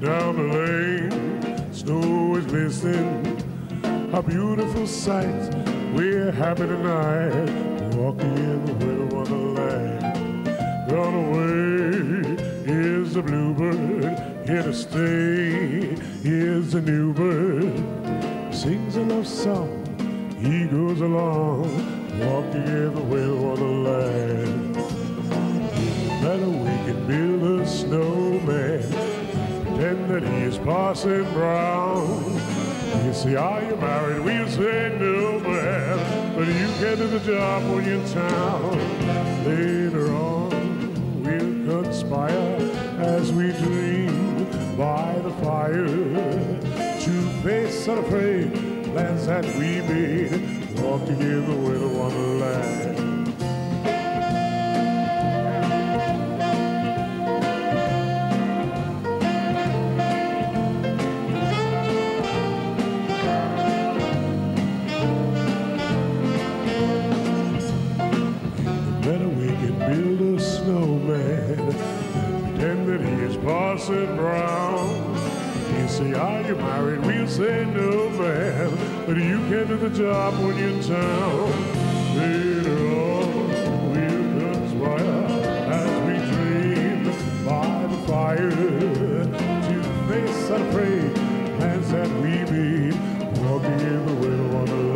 Down the lane, snow is glistening. A beautiful sight, we're happy tonight, walking in the winter wonderland. Gone away is the bluebird, here to stay is the new bird. Song, he goes along, walking in the winter wonderland. Better we can build a snowman, pretend that he is Parson Brown. You see, are you married? We'll say no, man, but you can do the job when you're in town. Later on, we'll conspire as we dream by the fire to face unafraid plans that we made, winter wonderland. Better we can build a snowman Pretend that he is Parson Brown say, are you married? We'll say no, man But you can do the job when you're in town Later on, we'll conspire As we dream by the fire To face unafraid plans that we made Walking in the wonderland Walking the